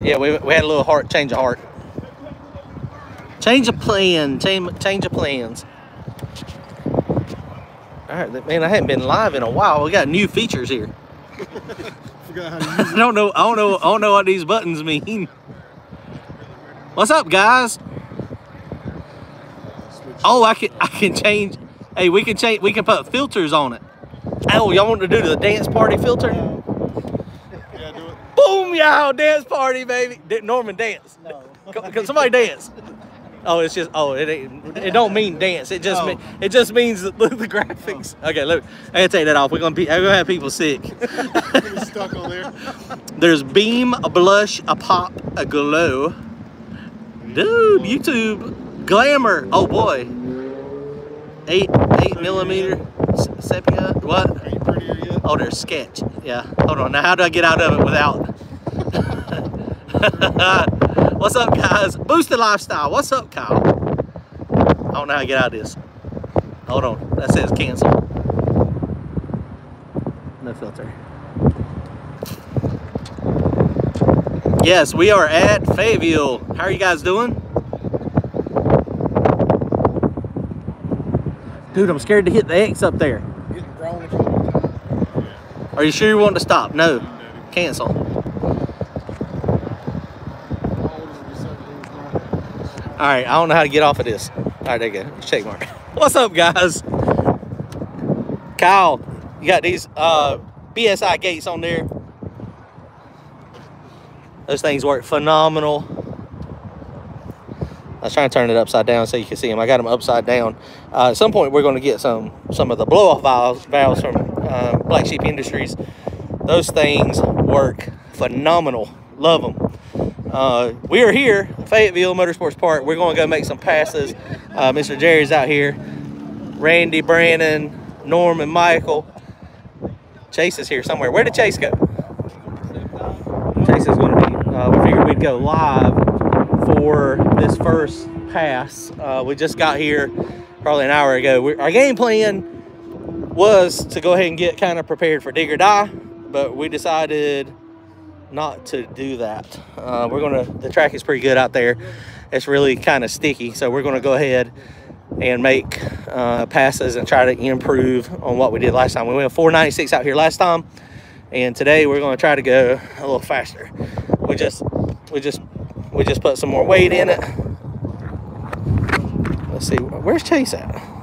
Yeah, we, we had a little heart change of heart. Change of plan. Change change of plans. All right, man. I hadn't been live in a while. We got new features here. Forgot how to use I don't know. I don't know. I don't know what these buttons mean. What's up, guys? Oh, I can I can change. Hey, we can change. We can put filters on it. Oh, y'all want to do the dance party filter? Yeah, do it. Boom, y'all dance party, baby. Did Norman dance? No. Can, somebody dance? Oh, it's just oh, it ain't, it don't mean dance. It just Oh. mean, it just means the, the graphics. Oh. Okay, look, I gotta take that off. We're gonna be, I'm gonna have people sick. Stuck on there. There's beam, a blush, a pop, a glow. Dude, YouTube glamour. Oh boy, eight eight millimeter sepia. What? Yet. Oh, there's sketch. Yeah. Hold on. Now, how do I get out of it without? What's up, guys? Boosted lifestyle. What's up, Kyle? I don't know how to get out of this. Hold on. That says cancel. No filter. Yes, we are at Fayetteville. How are you guys doing? Dude, I'm scared to hit the X up there. Getting grown if you Are you sure you want to stop? No. Cancel. All right, I don't know how to get off of this. All right, there you go. Check mark. What's up, guys? Kyle, you got these uh, BSI gates on there. Those things work phenomenal. I was trying to turn it upside down so you can see them. I got them upside down. Uh, at some point, we're going to get some some of the blow-off valves, valves from uh, Black Sheep Industries. Those things work phenomenal. Love them. Uh, we are here, Fayetteville Motorsports Park. We're going to go make some passes. Uh, Mr. Jerry's out here. Randy, Brandon, Norm, and Michael. Chase is here somewhere. Where did Chase go? Chase is going to be. Uh, we figured we'd go live for this first pass. Uh, we just got here probably an hour ago. we our game plan was to go ahead and get kind of prepared for dig or die, but we decided not to do that. Uh, we're gonna. The track is pretty good out there. It's really kind of sticky, so we're gonna go ahead and make uh, passes and try to improve on what we did last time. We went 496 out here last time, and today we're gonna try to go a little faster. We just, we just, we just put some more weight in it. Let's see, where's Chase at?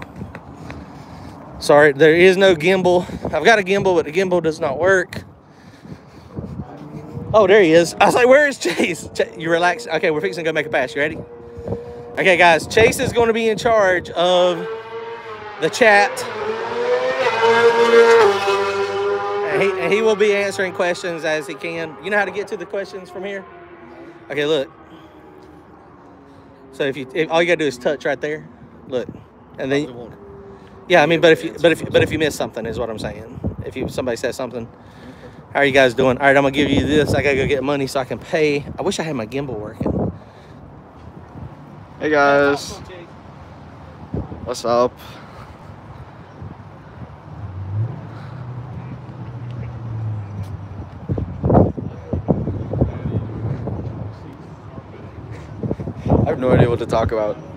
Sorry, there is no gimbal. I've got a gimbal, but the gimbal does not work. Oh, there he is. I was like, where is Chase? Ch- you relax. Okay, we're fixing to go make a pass. You ready? Okay, guys, Chase is going to be in charge of the chat. And he, and he will be answering questions as he can. You know how to get to the questions from here? Okay, look. So if you, if, all you gotta do is touch right there. Look, and then. Yeah, I mean, but if you, but if but if you miss something, is what I'm saying. If you somebody says something, how are you guys doing? All right, I'm gonna give you this. I gotta go get money so I can pay. I wish I had my gimbal working. Hey guys, what's up? I have no idea what to talk about.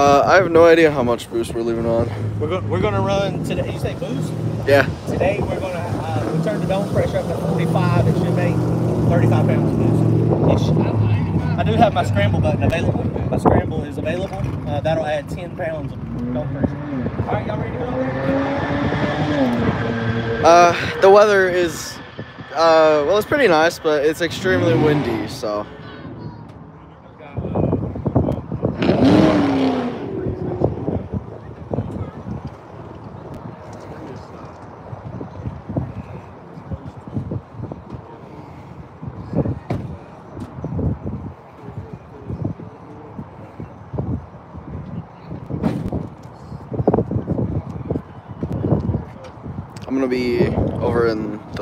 Uh, I have no idea how much boost we're leaving on. We're going we're gonna run today. You say boost? Yeah. Today we're gonna uh, we turn the dome pressure up to 45. It should make 35 pounds of boost. I do have my scramble button available. My scramble is available. Uh, that'll add 10 pounds of dome pressure. All right, y'all ready to go? Uh, the weather is, uh, well, it's pretty nice, but it's extremely windy, so.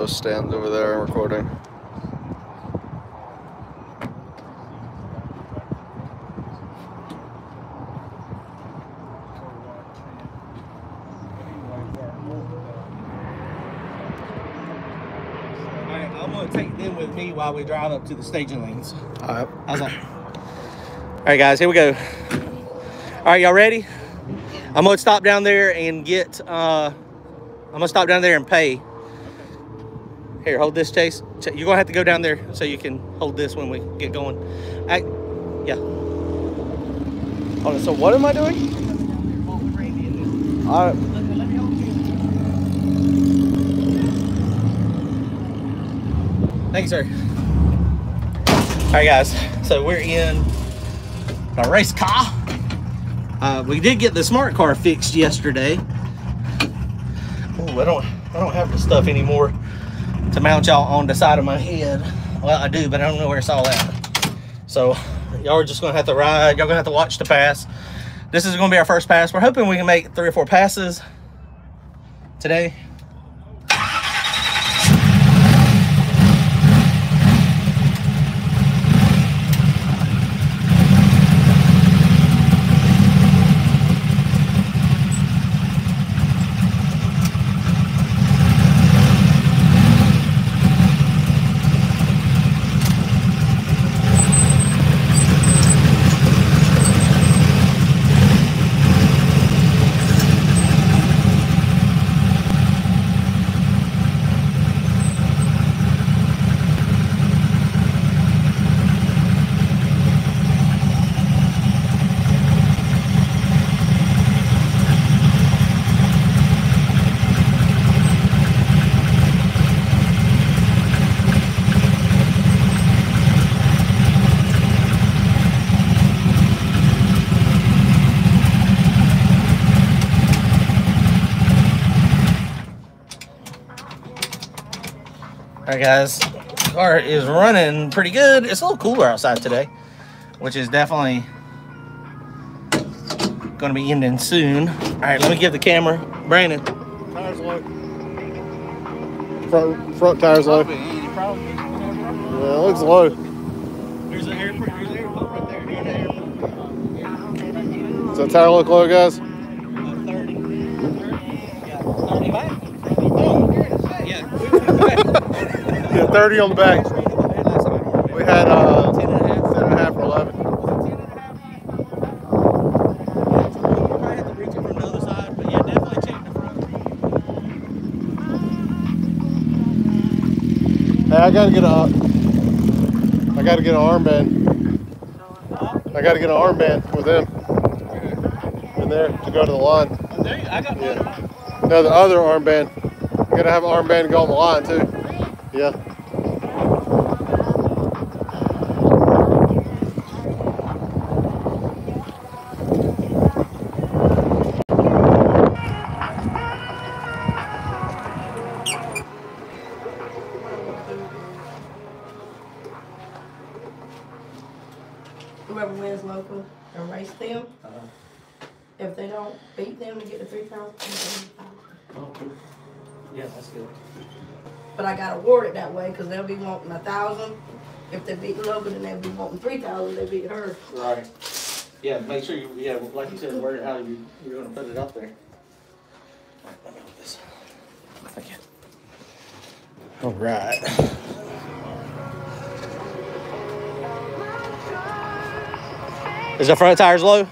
those stands over there and recording. I'm gonna take them with me while we drive up to the staging lanes. All right, all right, guys, here we go. All right, y'all ready? I'm gonna stop down there and get, uh, I'm gonna stop down there and pay. Here, hold this, Chase. You're gonna have to go down there so you can hold this when we get going. I, yeah. Hold on, so what am I doing? All right. Thank you, sir. All right, guys. So we're in the race car. Uh, we did get the smart car fixed yesterday. Oh, I don't, I don't have the stuff anymore to mount y'all on the side of my head. Well, I do, but I don't know where it's all at. So y'all are just gonna have to ride. Y'all gonna have to watch the pass. This is gonna be our first pass. We're hoping we can make three or four passes today. All right, guys. Car is running pretty good. It's a little cooler outside today, which is definitely going to be ending soon. All right, let me give the camera. Brandon. Tires low. Front, front tires low. Yeah, it looks low. There's an airport. There's an airport right there. You're in airport. Does that tire look low, guys? Uh, 30. Yeah, 30 back. Oh, yeah. Yeah, 30 on the back. We had uh, 10 and a half. 10 and a half or 11. Probably have to reach it from the other side, but yeah, definitely check the front. Hey, I gotta get a. I gotta get an armband. I gotta get an armband for them in there to go to the line. One. No, the other armband. Gotta have an armband to go on the line too. Yeah. Awarded that way, cause they'll be wanting a thousand. If they beat Logan, then they'll be wanting three thousand, they beat her. Right. Yeah, make sure you, yeah, like you said, word it how you, you're gonna put it up there. Alright, Let me hold this. Thank you. All right. Is the front tires low?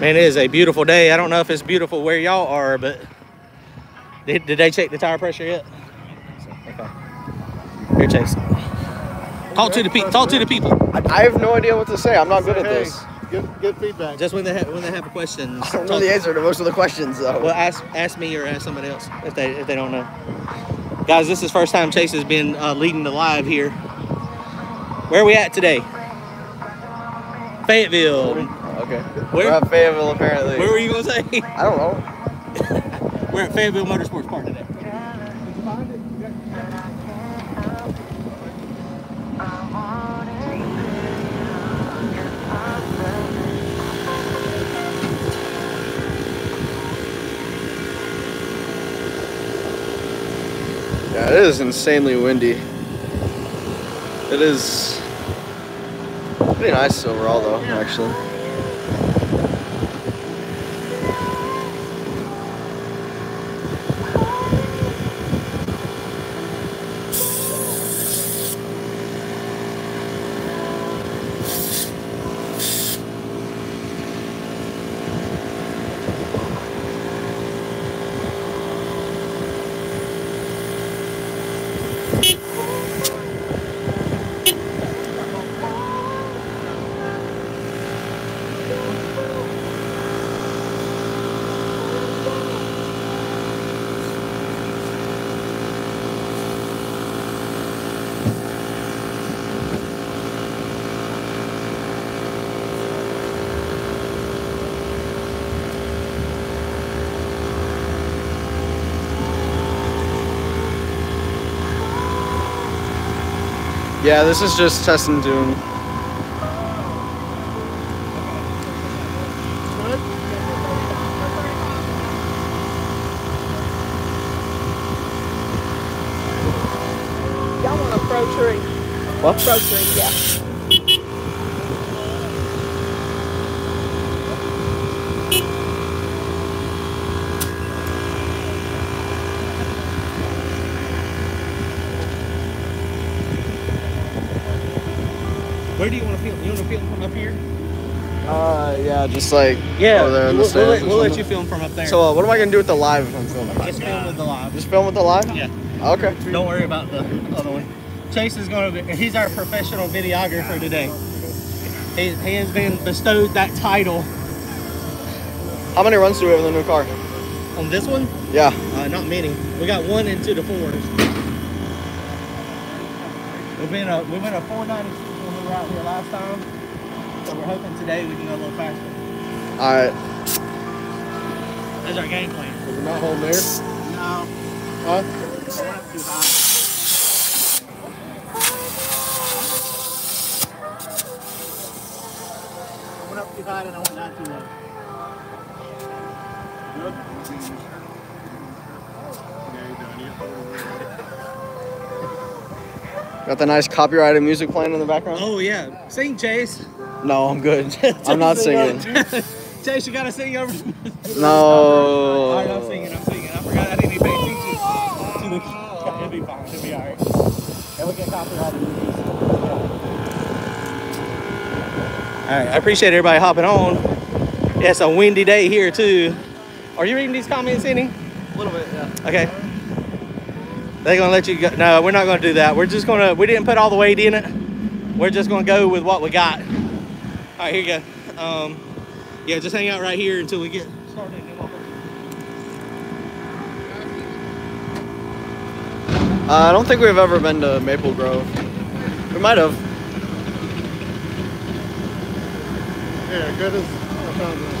Man, it is a beautiful day. I don't know if it's beautiful where y'all are, but did, did they check the tire pressure yet? Okay. Here, Chase. Talk to the people. Talk to the people. I, I have no idea what to say. I'm not good at this. Get, get feedback. Just when they have when they have questions. I don't know the answer to most of the questions though. Well, ask ask me or ask somebody else if they if they don't know. Guys, this is first time Chase has been uh, leading the live here. Where are we at today? Fayetteville. Okay. Where? We're at Fayetteville apparently. Where were you gonna say? I don't know. We're at Fayetteville Motorsports Park today. Yeah, it is insanely windy. It is Pretty nice overall, though, actually. Yeah, this is just test and tune. Y'all want a pro tree? What? Pro tree, yeah. Where do you want to film? You want to film from up here? Uh, yeah, just like Yeah, over there in the we'll, we'll, let, we'll let you film from up there. So, uh, what am I gonna do with the live if I'm filming? just film with the live. Just film with the live? Yeah. Okay. Don't worry about the other one. Chase is going to be, he's our professional videographer today. He, he has been bestowed that title How many runs do we have in the new car? on this one. Yeah. Uh, not many. We got one into the fours. We've been a we went a 496 when we were out here last time. So we're hoping today we can go a little faster. All right. That's our game plan. Is it not holding there? No, Huh? I went up too high. I went up too high and I went down too low. Got the nice copyrighted music playing in the background. Oh yeah, sing Chase. No, I'm good. I'm not singing. Chase, you gotta sing over. No. All right, I'm singing. I'm singing. I forgot. I didn't even pay attention to the. It'll be fine. It'll be all right. And we get copyrighted. All right. I appreciate everybody hopping on. Yeah, it's a windy day here too. Are you reading these comments, any? A little bit, yeah. Okay. They're gonna let you go. No, we're not gonna do that. We're just gonna. We didn't put all the weight in it. We're just gonna go with what we got. All right, here you go. Um, yeah, just hang out right here until we get started. and then we'll- Uh, I don't think we've ever been to Maple Grove. We might have. Yeah, good as I found it.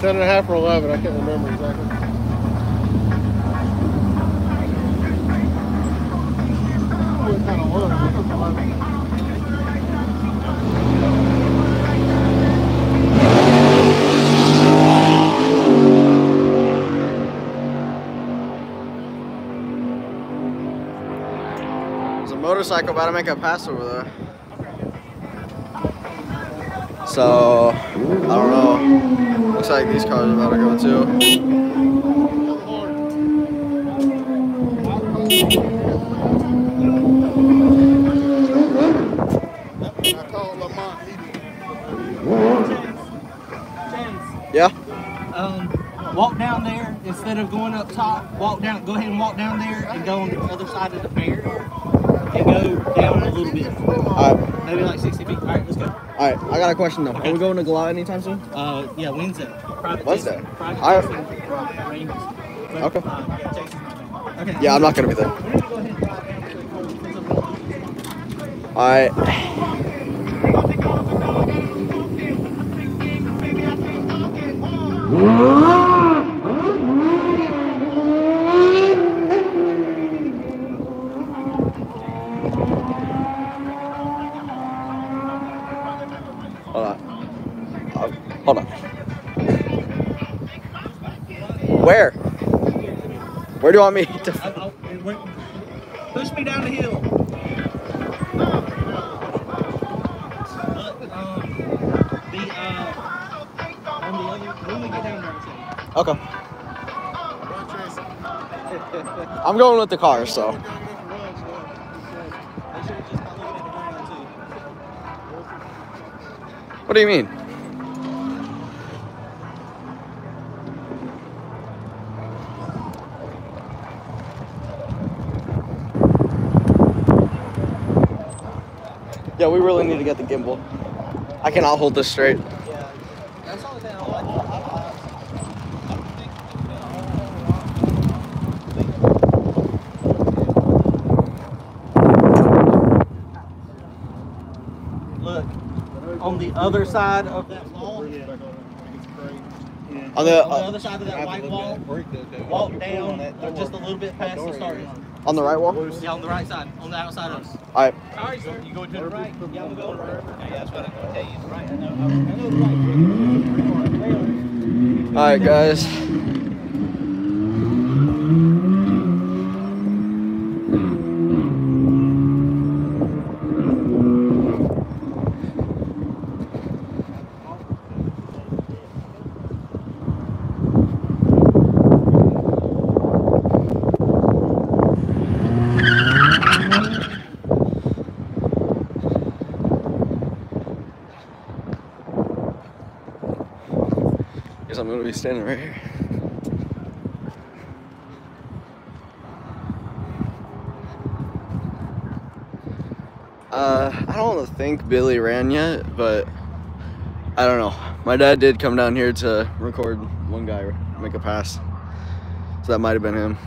10 and a half or 11, I can't remember exactly. There's a motorcycle about to make a pass over there. So, I don't know. Looks like these cars are about to go too. I told Lamont he Chase, Yeah? um, walk down there instead of going up top. Walk down. Go ahead and walk down there and go on the other side of the barrier and go down a little bit, Alright. maybe like 60 feet. All right, let's go. Alright, I got a question though. Are we going to Galot anytime soon? Uh, yeah, Wednesday. Private Wednesday? Private I- testing. But, Okay. uh, yeah, Okay. Yeah, I'm not gonna be there. We're gonna go ahead and drive down there. Alright. Hold on. Uh, hold on. Where? Where do you want me to? Push me down the hill. The, uh, on the other, when we get down there, Okay. I'm going with the car, so. What do you mean? Yeah, we really need to get the gimbal. I cannot hold this straight. That's the thing Look, on the other side of that wall, On the, on the uh, other side of that white wall, walk down just a little bit past the start. on the right wall? Yeah, on the right side, on the outside of us. All right. All right, sir. You going to the right? Yeah, I'm going right. Yeah, that's what I'm going to tell you. Right. I know, I know the right. All right, guys. Standing right here. Uh, I don't think Billy ran yet, but I don't know. My dad did come down here to record one guy make a pass, so that might have been him.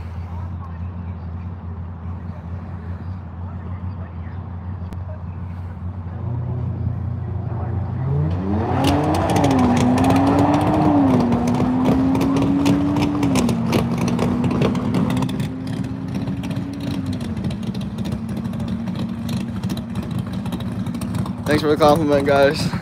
Thanks for the compliment, guys.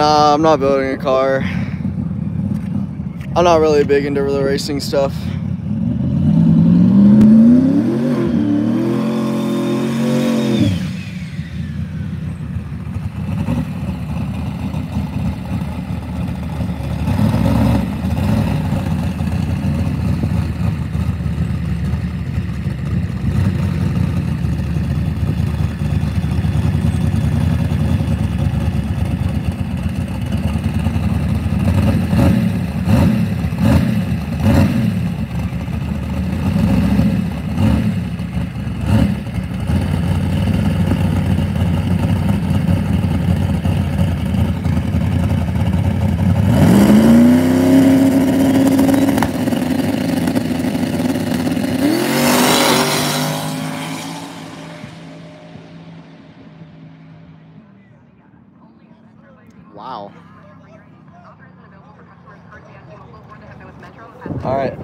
Nah, I'm not building a car. I'm not really big into the racing stuff. Wow. All right,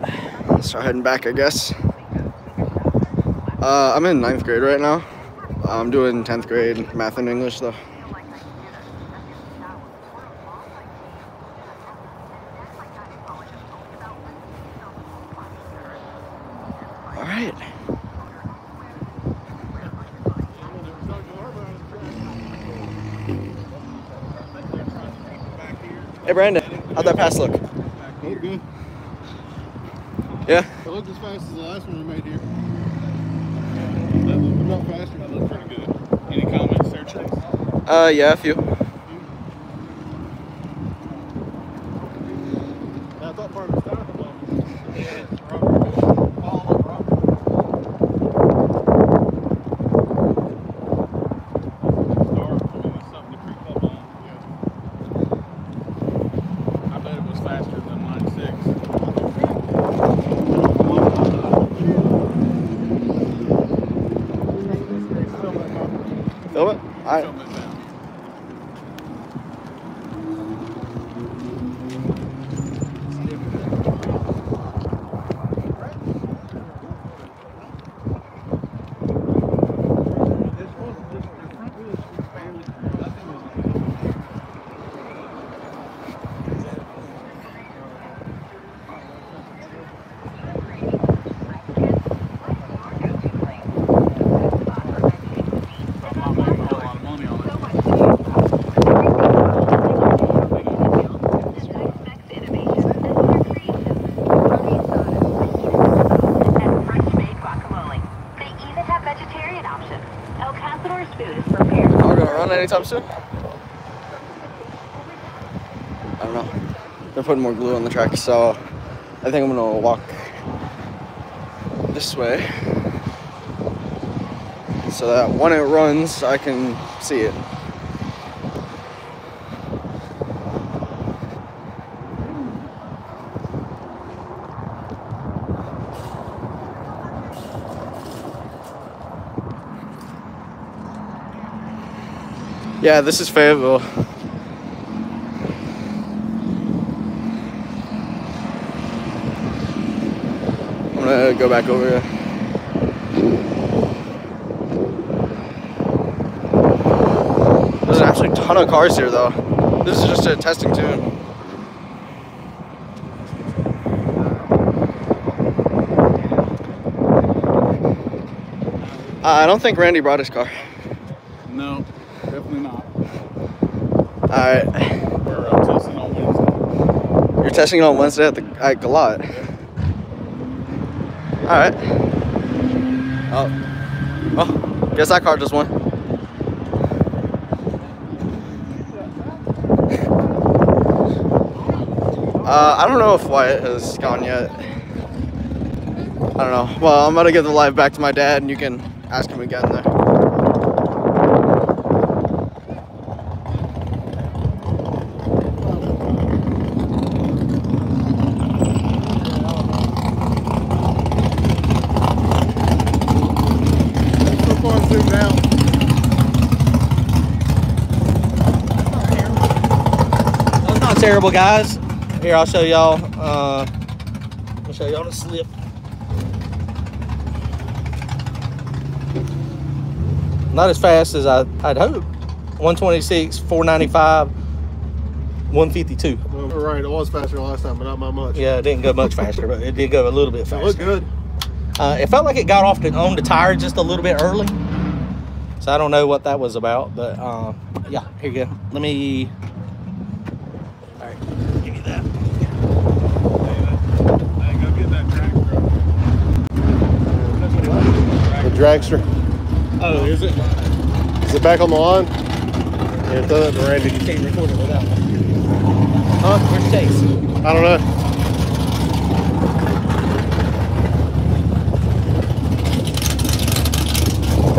let's start heading back, I guess. Uh, I'm in ninth grade right now. I'm doing 10th grade math and English, though. Brandon, how'd that pass look? Good. Yeah. It looked as fast as the last one we made here. That looked about faster. That looked pretty good. Any comments there, Chase? Uh, yeah, a few. I thought part of the style was I bet it was faster than line six. Film it? All right. Film it down. I'm not making a whole lot of money on it. They even have vegetarian options. El Cazador's food is prepared Are soon? I don't know. They're putting more glue on the track, so I think I'm gonna walk this way so that when it runs, I can see it. Yeah, this is Fayetteville. I'm gonna go back over here. There's an absolute ton of cars here, though. This is just a testing tune. Uh, I don't think Randy brought his car. No, definitely not. All right. We're uh, testing on Wednesday. You're testing on Wednesday at the at Galot. All right. Oh. Oh. Guess that car just won. Uh, I don't know if Wyatt has gone yet. I don't know. Well, I'm gonna give the live back to my dad, and you can ask him again there. Terrible, guys. Here, I'll show y'all. Uh, I'll show y'all the slip. Not as fast as I, I'd hope. 126, 495, 152. Well, right. It was faster last time, but not by much. Yeah, it didn't go much faster, but it did go a little bit It faster. looked good. Uh, it felt like it got off the, on the tire just a little bit early. So I don't know what that was about, but uh, yeah, here you go. Let me. All right, give you that. Hey, go get that track, bro. The dragster. Oh, is it? Is it back on the line? Yeah, throw that to Randy. You can't record it without one. Huh? Where's Chase? I don't know.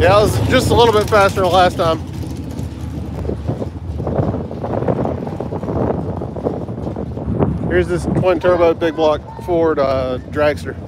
Yeah, it was just a little bit faster than last time. Here's this twin turbo big block Ford uh, dragster.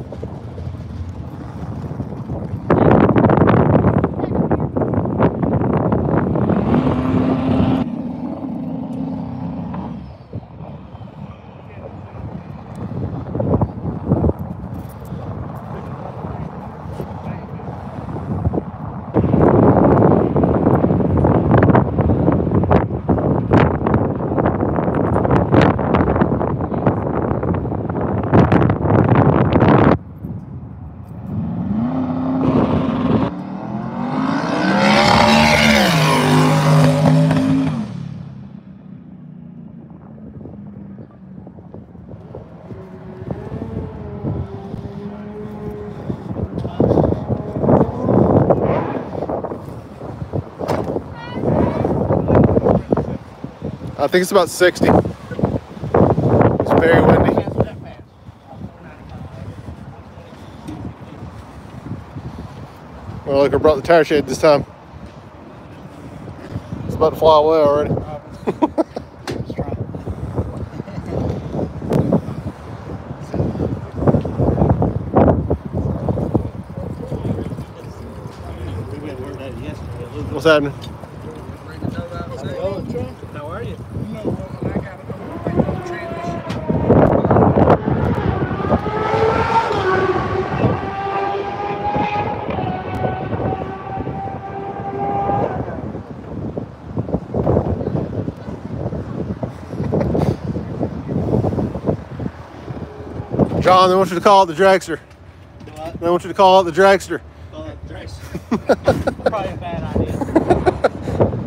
I think it's about 60. It's very windy. Well, look, I brought the tire shade this time. It's about to fly away already. What's happening? John, they want you to call it the dragster. They want you to call it the dragster. Probably a bad idea.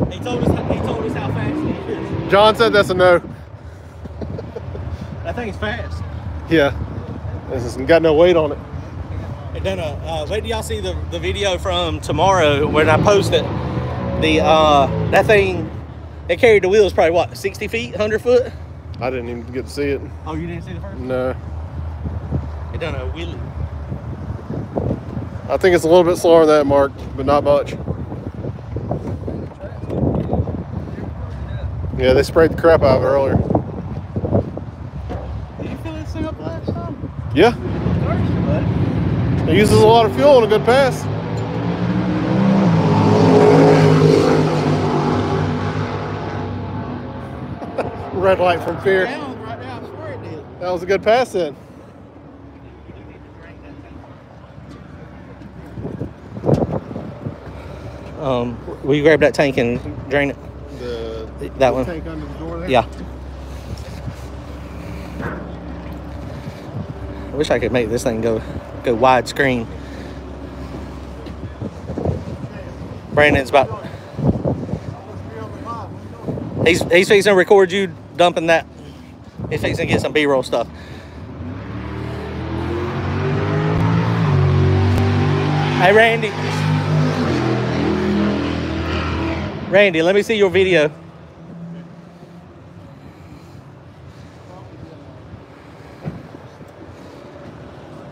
he told us. He told us how fast he is. John said that's a no. That thing's fast. Yeah. This has got no weight on it. It done a. Uh, wait till y'all see the, the video from tomorrow when I post it. The uh, that thing, it carried the wheels probably what 60 feet, 100 foot. I didn't even get to see it. Oh, you didn't see the first? No. Done a wheelie. I think it's a little bit slower than that, Mark, but not much. Yeah, they sprayed the crap out of it earlier. Did you fill this thing up last time? Yeah, it uses a lot of fuel on a good pass. Red light from fear. Right now, I swear it did. That was a good pass then. Um, will you grab that tank and drain it? The That one. tank under the door there? Yeah. I wish I could make this thing go go widescreen. Brandon's about. He's he's fixing to record you dumping that. He's fixing to get some B-roll stuff. Hey Randy. Randy, let me see your video.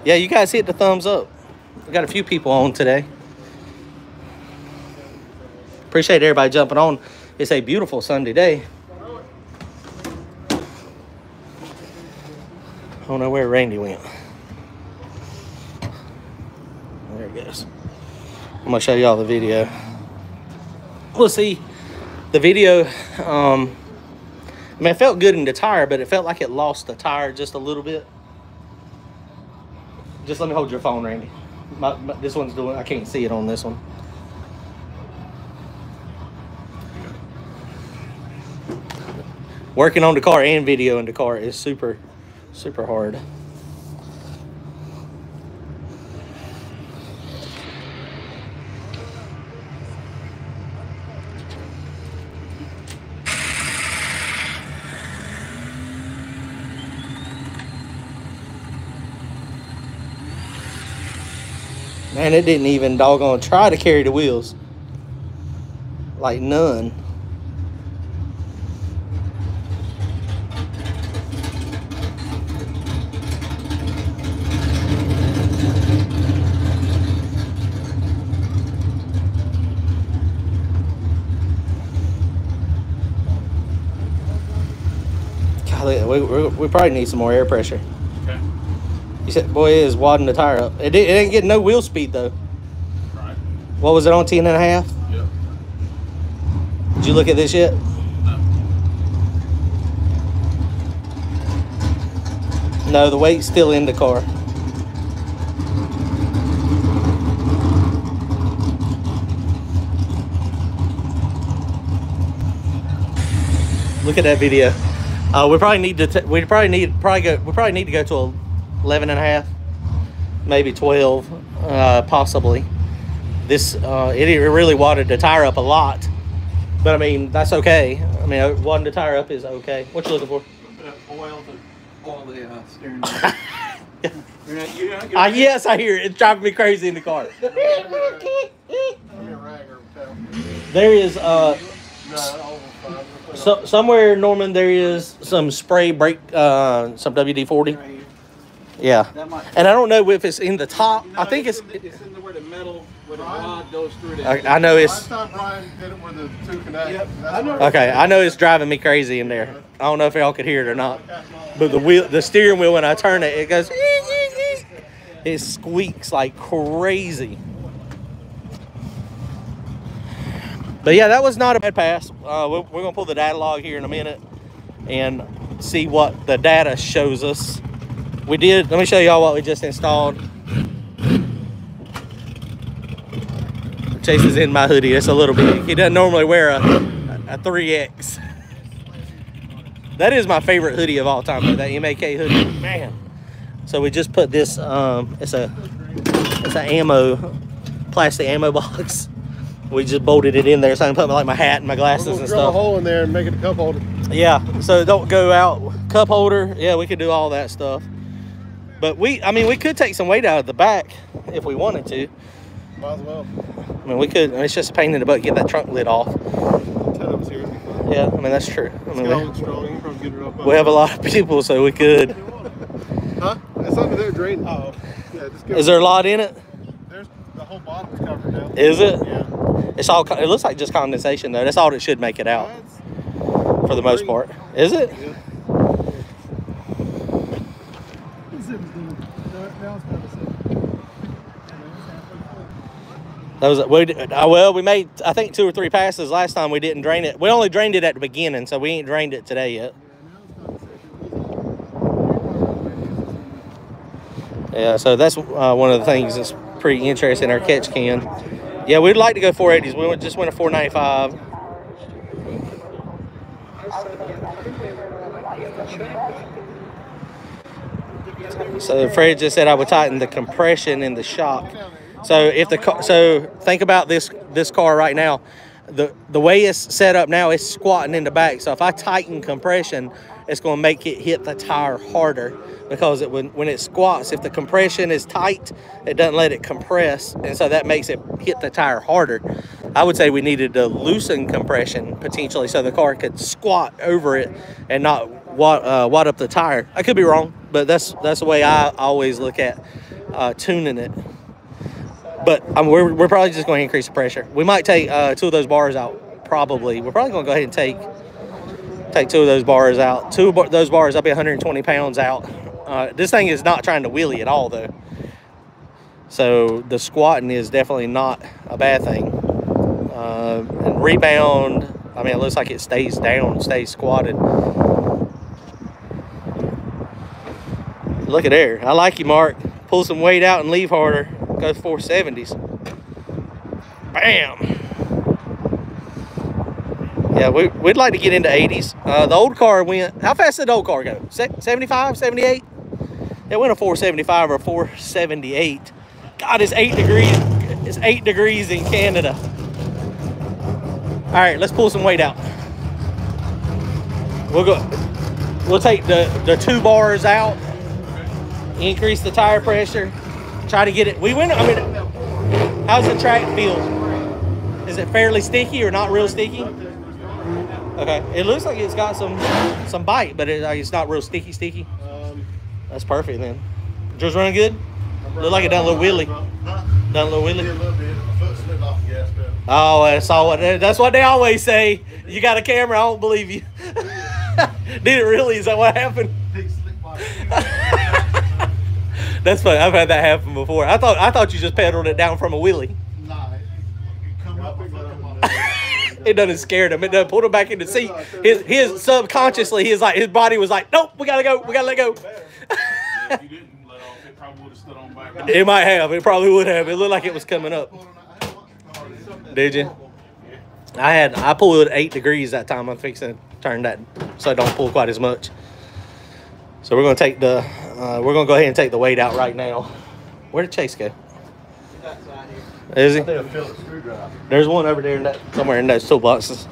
Yeah, you guys hit the thumbs up. We got a few people on today. Appreciate everybody jumping on. It's a beautiful Sunday day. I don't know where Randy went. There he goes. I'm gonna show y'all the video. We'll see. The video, um, I mean, it felt good in the tire, but it felt like it lost the tire just a little bit. Just let me hold your phone, Randy. My, my- this one's doing. I can't see it on this one. Working on the car and video in the car is super, super hard. Man, it didn't even doggone try to carry the wheels. Like none. Golly, we, we, we probably need some more air pressure. You said, boy, it is wadding the tire up. It, did, it didn't get no wheel speed though. Right. What was it on 10 and a half? Yep. Did you look at this yet? No, the weight's still in the car. Look at that video. Uh, we probably need to. T- we probably need probably go. We probably need to go to a 11 and a half, maybe 12, uh, possibly. This uh, it, it really wanted to tire up a lot, but I mean that's okay. I mean uh, to tire up is okay. What you looking for? Oil to oil the uh, steering wheel. You're not, you're not, you're Ah, yes, I hear it. It's driving me crazy in the car. Give me a rag or towel. There is uh No, all fine. So somewhere, Norman, there is some spray brake, uh, some WD forty. Yeah, and I don't know if it's in the top. I think it's. It's in the where the metal, where the rod goes through there. I, I know Last it's. time Brian did it where the two connect. Yep. I know. Okay, I know it's driving me crazy in there. I don't know if y'all could hear it or not, but the wheel, the steering wheel, when I turn it, it goes. It squeaks like crazy. But yeah, that was not a bad pass. Uh, we're, we're gonna pull the data log here in a minute and see what the data shows us. We did. Let me show y'all what we just installed. Chase is in my hoodie. It's a little big. He doesn't normally wear a a 3X. That is my favorite hoodie of all time, that MAK hoodie. Man. So we just put this, um, it's a, it's an ammo, plastic ammo box. We just bolted it in there so I can put like my hat and my glasses and drill a hole in there and make it a cup holder. Yeah, so don't go out. Cup holder, yeah, we could do all that stuff. But we, I mean, we could take some weight out of the back if we wanted to. Might as well. I mean, we could, it's just a pain in the butt to get that trunk lid off. Ten of us here. Yeah, I mean, that's true. I mean, we, strong. You can probably get it up. we have a lot of people, so we could. Huh? It's under there draining. Oh. Yeah, just Is there a lot in it? There's the whole bottom is covered now. Is it? Yeah. It's all. It looks like just condensation though. That's all that should make it out for the most part. Is it? Yeah. We. uh, Well, we made I think two or three passes last time. We didn't drain it. We only drained it at the beginning, so we ain't drained it today yet. Yeah, so that's uh, one of the things that's pretty interesting. Our catch can. Yeah, we'd like to go 480s. We just went a 495. So Fred just said I would tighten the compression in the shock. So if the car, so think about this this car right now. The the way it's set up now, it's squatting in the back. So if I tighten compression, it's going to make it hit the tire harder because it when when it squats, if the compression is tight, it doesn't let it compress, and so that makes it hit the tire harder. I would say we needed to loosen compression potentially so the car could squat over it and not wad, uh, wad up the tire. I could be wrong, but that's that's the way I always look at uh, tuning it. But um, we're, we're probably just going to increase the pressure. We might take uh, two of those bars out. Probably, we're probably going to go ahead and take take two of those bars out. Two of those bars, I'll be 120 pounds out. Uh, this thing is not trying to wheelie at all, though. So the squatting is definitely not a bad thing. Uh, and rebound, I mean, it looks like it stays down, stays squatted. Look at there. I like you, Mark. Pull some weight out and leave harder. Go 470s. Bam. Yeah, we, we'd like to get into 80s. Uh, the old car went, how fast did the old car go? 75, 78? It went a 475 or a 478. God, it's eight degrees. It's eight degrees in Canada. All right, let's pull some weight out. We'll go. We'll take the the two bars out. Increase the tire pressure. Try to get it. We went. I mean, how's the track feel? Is it fairly sticky or not real sticky? Okay, it looks like it's got some some bite, but it, like, it's not real sticky sticky. That's perfect then. Just running good. Look like it done a little wheelie. Done a little wheelie. Oh, that's all. What, that's what they always say. You got a camera. I don't believe you. Did it really? Is that what happened? Big slick body. That's funny. I've had that happen before. I thought I thought you just pedaled it down from a wheelie. Nah, it- you come up and come. It doesn't scare him. It doesn't pull him back in the seat. His his subconsciously his like his body was like, nope, we gotta go. We gotta let go. If you didn't let off, it probably would have stood on back. It might have. It probably would have. It looked like it was coming up. Did you? I had I pulled eight degrees that time. I'm fixing to turn that so I don't pull quite as much. So we're gonna take the uh, we're gonna go ahead and take the weight out right now. Where did Chase go? Is he? There's one over there in that somewhere in those toolboxes.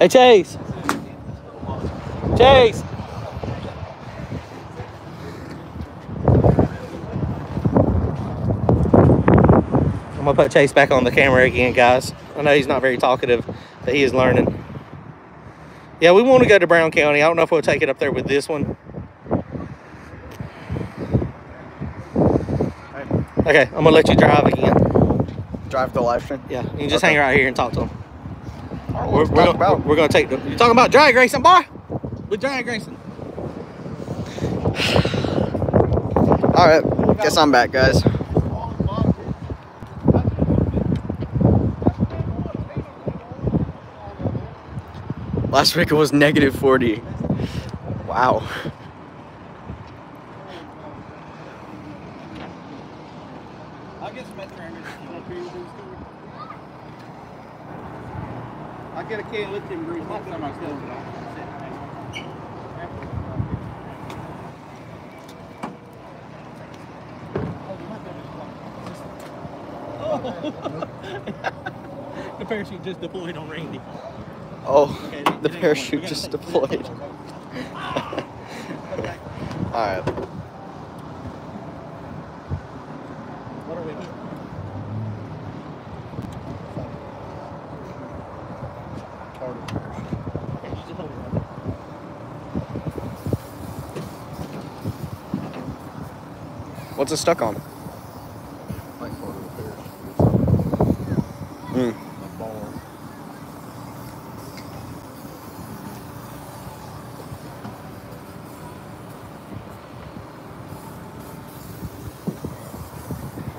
Hey Chase. Chase. I'm gonna put Chase back on the camera again, guys. I know he's not very talkative, but he is learning. Yeah, we want to go to Brown County. I don't know if we'll take it up there with this one. Okay, I'm gonna let you drive again. Drive the live stream. Yeah, you can just Okay. hang right here and talk to him. We're, We're, we're, gonna, we're gonna take. The, you talking about drag racing, boy? With drag racing. All right, guess I'm back, guys. Last week it was negative 40. Wow. I'll get some extra hammer if you want to do I'll get a can of lithium grease next time I still. the parachute just deployed on Randy. Oh, Okay, the it ain't gonna work. We parachute just deployed. All right. What are we doing? Okay, you just hold it right there. What's it stuck on? Hmm.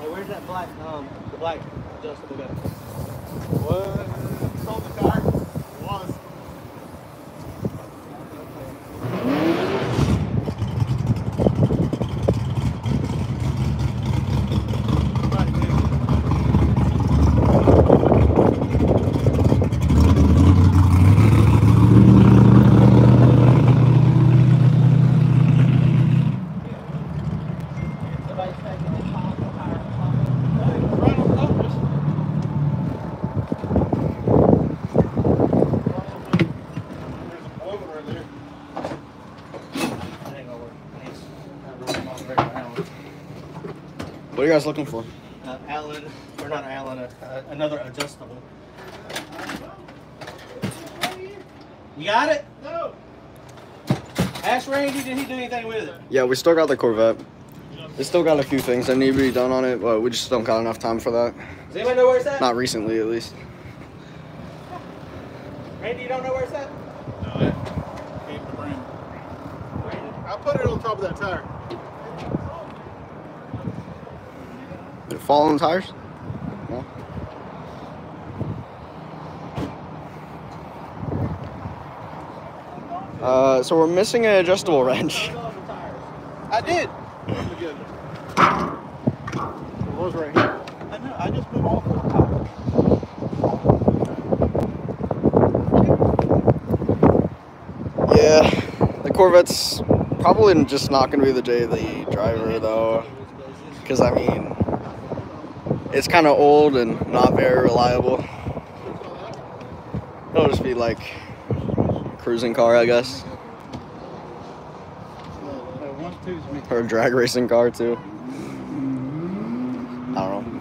Hey, where's that black, um, the black adjustable gun? What? Sold the car? Was. Right on top, just There's a woman right there. That ain't gonna work. It's not running off regular Allen. What are you guys looking for? Uh, Allen, or not Allen, uh, uh, another adjustable. You got it? No. Ask Randy, did he do anything with it? Yeah, we still got the Corvette. We still got a few things that need to be done on it, but we just don't got enough time for that. Does anybody know where it's at? Not recently, at least. Randy, you don't know where it's at? No, that came to bring. I put it on top of that tire. Did it fall on the tires? No. Uh, so we're missing an adjustable wrench. I did. It was right here. I know. I just put all four tires. Yeah, the Corvette's probably just not going to be the day the driver though, because I mean, it's kind of old and not very reliable. It'll just be like cruising car, I guess, No, one, two's me. or a drag racing car too. I don't know.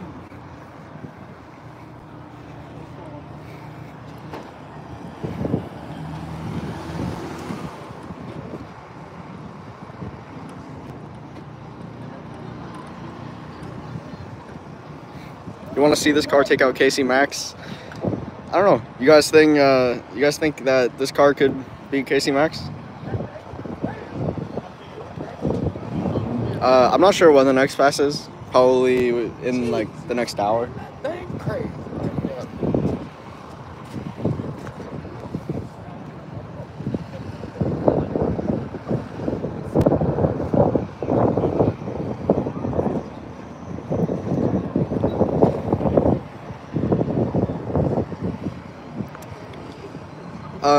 You want to see this car take out Casey Max? I don't know. You guys think? Uh, you guys think that this car could beat Casey Max? Uh, I'm not sure when the next pass is. Probably in like the next hour.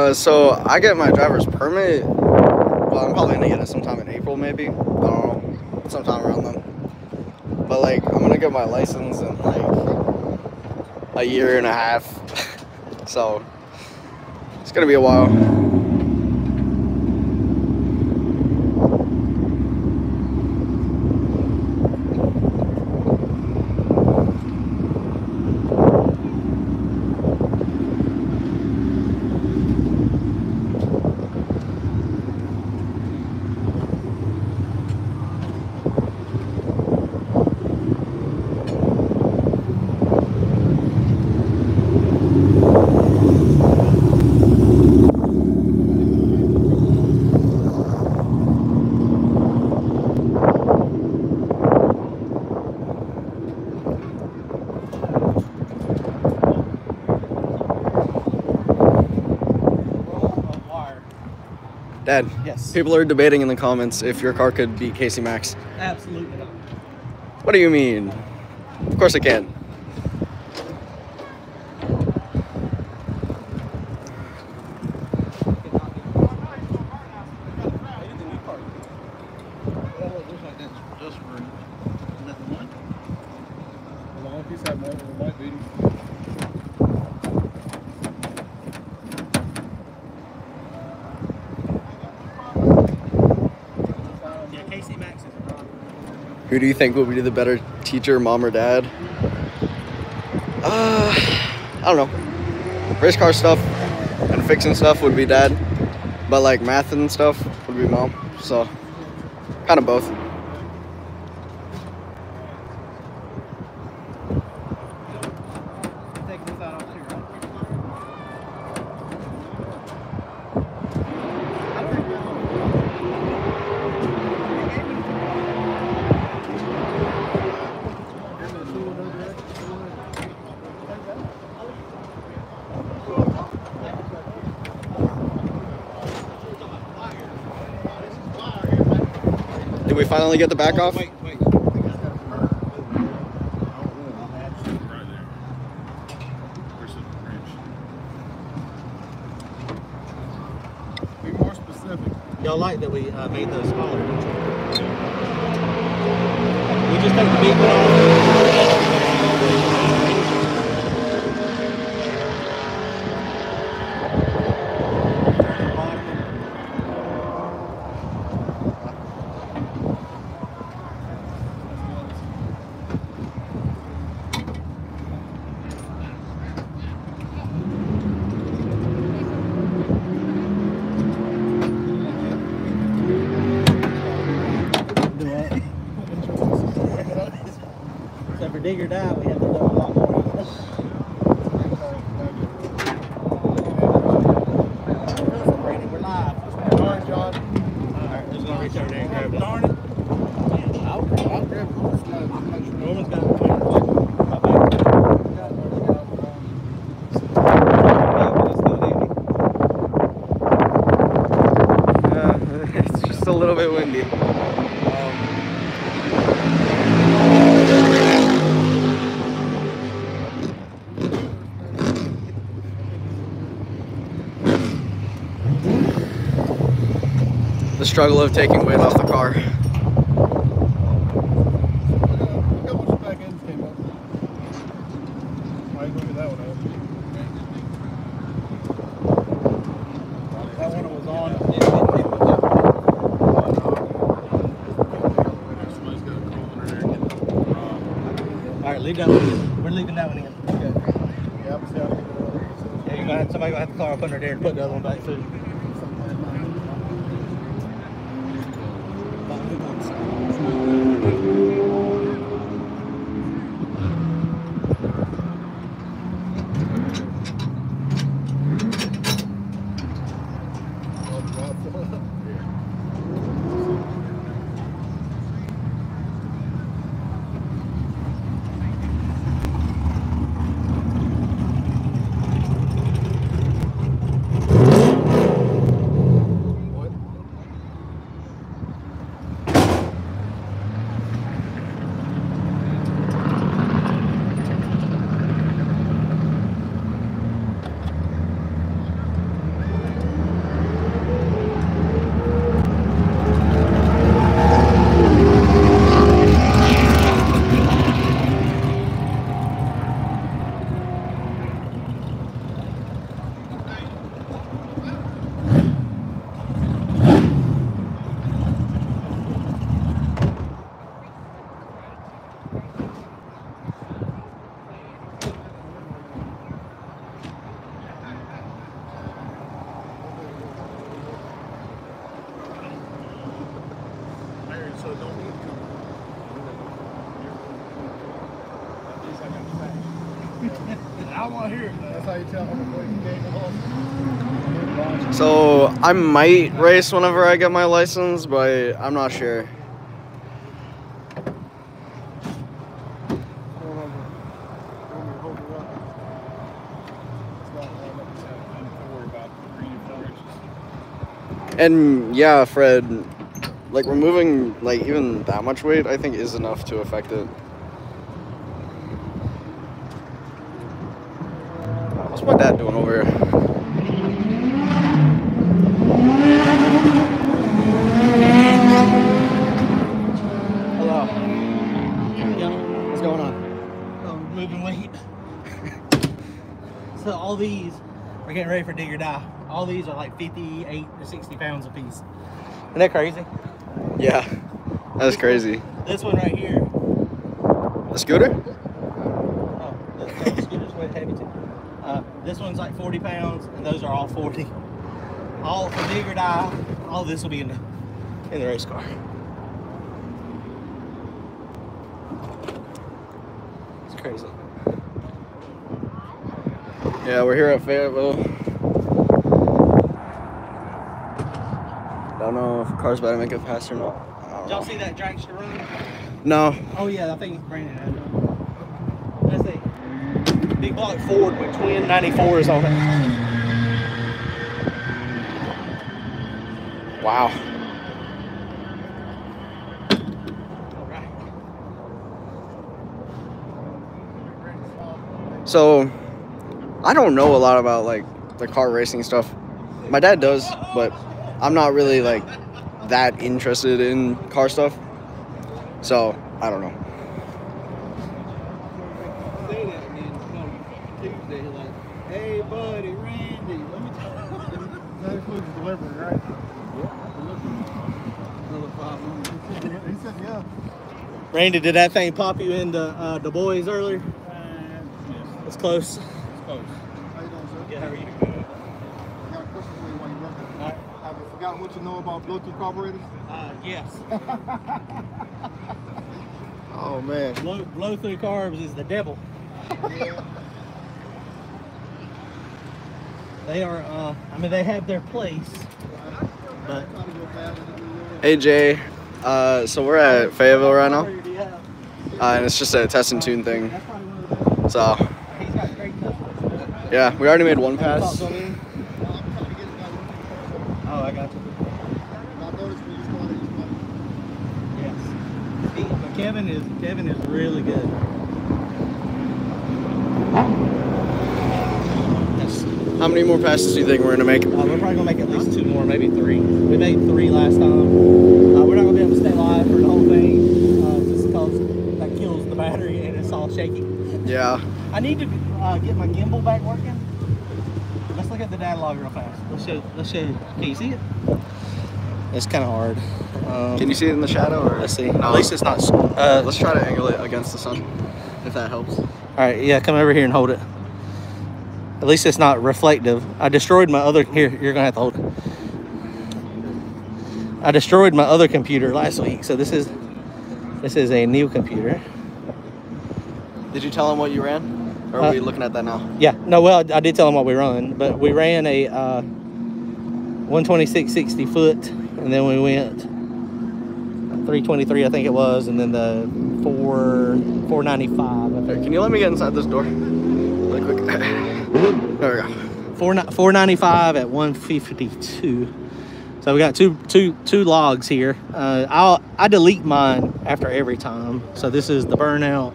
Uh, so I get my driver's permit. Well, I'm probably gonna get it sometime in April, maybe. I don't know, sometime around then. But like, I'm gonna get my license in like a year and a half. so it's gonna be a while. Dad. Yes. People are debating in the comments if your car could beat Casey Max. Absolutely not. What do you mean? Of course it can. Just for nothing one. As long as he's had more than one beating. Yeah, Casey Max is a rock. Who do you think will be the better teacher, mom or dad? Uh, I don't know. Race car stuff and fixing stuff would be dad, but like math and stuff would be mom. So, kind of both. Did we finally get the back off? Wait, wait. Right there. Where's the wrench? Be more specific. Y'all like that we uh, made those smaller? don't? We just take the big one off. Except for dig or die, we have to do a lot more. Brandon, we're live. All right, John. Alright, just gonna reach over there and grab it. Darn it. I'll, I'll grab it. Norman's got it. Uh, it's just a little bit windy. The struggle of taking weight off the car. That one was on. Somebody's got to crawl under there and get the rock. Alright, leave that one. We're leaving that one in. Yeah, but see, I think Yeah, you're gonna have, somebody gonna have to climb up under there and put the other one back too. Mary, so don't eat them. I want to hear it. That's how you tell how much weight you gained off. So I might race whenever I get my license, but I'm not sure. Hold over. When you hold it up. It's not lined up. I'm not worried about the green and four inches. And yeah, Fred, like removing like even that much weight, I think is enough to affect it. What's my dad doing over here? Hello. What's going on? I'm moving weight. so all these are getting ready for dig or die. All these are like 58 to 60 pounds a piece. Isn't that crazy? Yeah, that's crazy. This one right here. A scooter? Oh, this, this scooter's way heavy too. Uh, this one's like 40 pounds, and those are all 40. All for dig or die. All this will be in the in the race car. It's crazy. Yeah, we're here at Fayetteville. Don't know if car's about to make it past or not. Did y'all see that dragster run? No. Oh yeah, I think Brandon had one. That's a big block Ford with twin 94s on it. Wow. So, I don't know a lot about like the car racing stuff. My dad does, but I'm not really like that interested in car stuff. So, I don't know. Say that and then come Tuesday, like, hey buddy, Randy, let me talk to you. That includes delivery, right? Another five minutes. He said, yeah. Randy, did that thing pop you into uh, the boys earlier? Yes, It's close. it's close. How you doing, sir? Yeah, how are you? I got a question for you while you're working. Alright. Have you forgotten what you know about blow through carburetors? Uh, yes. Oh, man. Blow, blow through carbs is the devil. Yeah. They are, uh, I mean, they have their place, but. Hey Jay, uh, so we're at Fayetteville right now, Do you have? uh, and it's just a test and tune thing. That's probably one of the So, He's got great customers. yeah, we already made one pass. Oh, I got you. Yes. But Kevin is Kevin is really good. Yes. How many more passes do you think we're gonna make? Uh, we're probably gonna make at least two more, maybe three. We made three last time. Uh, we're not gonna be able to stay live for the whole thing, uh, just because that kills the battery and it's all shaky. Yeah. I need to uh, get my gimbal back working. Let's look at the data log real fast. Let's show. Let's show. Can you see it? It's kind of hard. Um, Can you see it in the shadow? Or? Let's see. No. At least it's not. Uh, Let's try to angle it against the sun, if that helps. All right, yeah, come over here and hold it. At least it's not reflective. I destroyed my other. Here, you're gonna have to hold it. I destroyed my other computer last week, so this is this is a new computer. Did you tell him what you ran? Or are Uh, we looking at that now? Yeah, no, well, I did tell them what we run, but we ran a uh, 126 60 foot, and then we went 323, I think it was, and then the 4 495. I Here, can you let me get inside this door? Really quick. there we go. Four 495 at 152. So we got two two two logs here. Uh, I'll I delete mine after every time. So this is the burnout.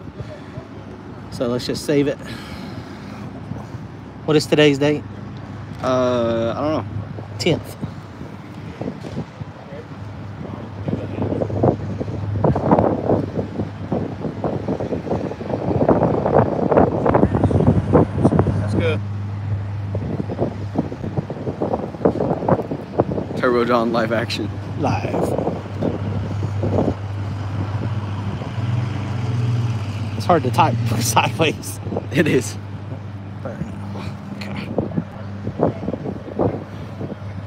So let's just save it. What is today's date? Uh, I don't know. 10th. Turbo John live action. Live. It's hard to type sideways. It is. Okay.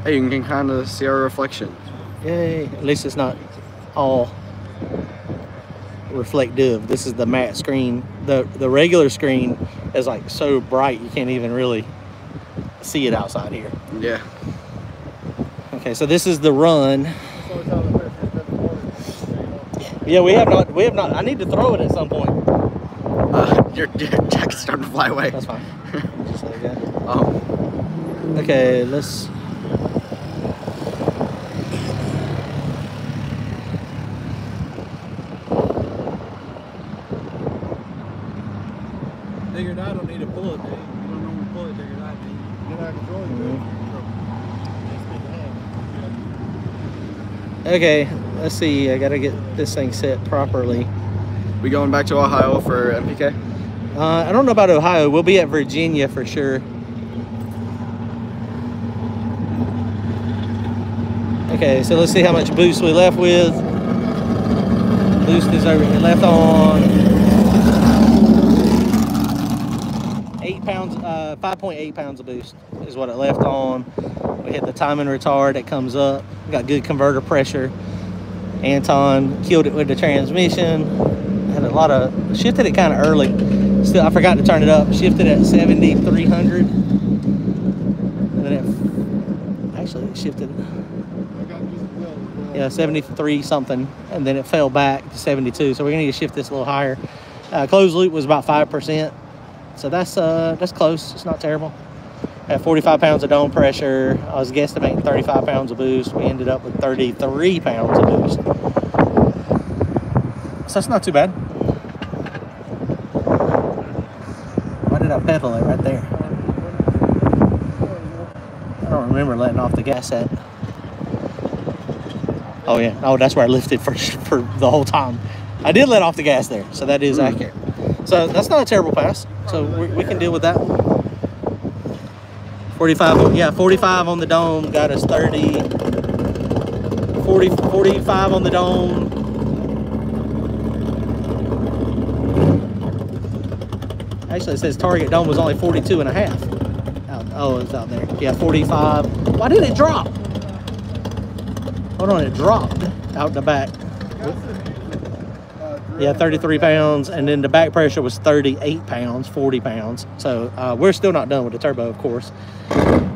Hey, you can kind of see our reflection. Yay. At least it's not all reflective. This is the matte screen. The the regular screen is like so bright you can't even really see it outside here. Yeah. Okay, so this is the run. Yeah, we have not we have not I need to throw it at some point. Uh, your, your jacket's starting to fly away. That's fine. Just like that. Oh, Okay, let's Digger I don't need to pull it, dude. You don't normally pull it, Digger I do. You're not controlling it. Okay, let's see. I gotta get this thing set properly. We going back to Ohio for NPK? Uh, I don't know about Ohio. We'll be at Virginia for sure. Okay, so let's see how much boost we left with. Boost is over. It left on eight pounds, uh, 5.8 pounds of boost is what it left on. We hit the timing retard. that comes up. Got good converter pressure. Anton killed it with the transmission. Had a lot of shifted it kind of early. Still, I forgot to turn it up. Shifted at 7,300. And then it actually it shifted. Yeah, 73 something, and then it fell back to 72. So we're gonna need to shift this a little higher. Uh, closed loop was about five percent, so that's uh that's close. It's not terrible. At 45 pounds of dome pressure, I was guesstimating 35 pounds of boost. We ended up with 33 pounds of boost. So that's not too bad. Why did I pedal it right there? I don't remember letting off the gas at. Oh yeah. Oh, that's where I lifted for for the whole time. I did let off the gas there, so that is hmm. accurate. So that's not a terrible pass. So we, we can deal with that. 45, yeah, 45 on the dome got us 30. 40, 45 on the dome. Actually, it says target dome was only 42 and a half. Out, oh, it's out there. Yeah, 45. Why did it drop? Hold on, it dropped out the back. Yeah, 33 pounds, and then the back pressure was 38 pounds, 40 pounds. So uh, we're still not done with the turbo, of course.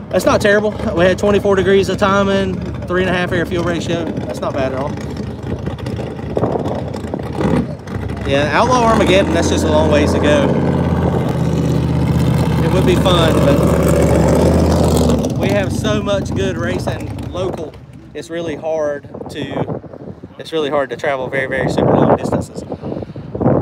That's not terrible. We had 24 degrees of timing, three and a half air fuel ratio. That's not bad at all. Yeah, Outlaw Armageddon, that's just a long ways to go. It would be fun, but we have so much good racing local. It's really hard to it's really hard to travel very, very super long distances.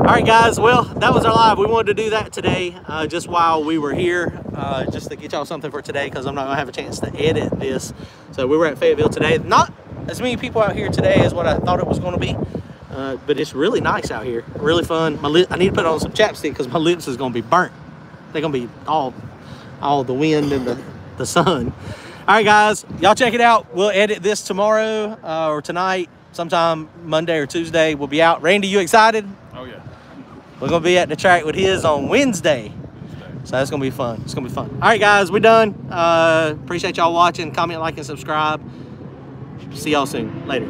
All right, guys. Well, that was our live. We wanted to do that today, uh, just while we were here, uh, just to get y'all something for today, because I'm not gonna have a chance to edit this. So we were at Fayetteville today. Not as many people out here today as what I thought it was going to be, uh, but it's really nice out here. Really fun. My I need to put on some chapstick because my lips is gonna be burnt. They're gonna be all, all the wind and the, the sun. All right, guys. Y'all check it out. We'll edit this tomorrow uh, or tonight sometime Monday or Tuesday. We'll be out. Randy, you excited? We're gonna be at the track with his on Wednesday. So that's gonna be fun. It's gonna be fun. All right, guys, we're done. Uh, appreciate y'all watching. Comment, like, and subscribe. See y'all soon. Later.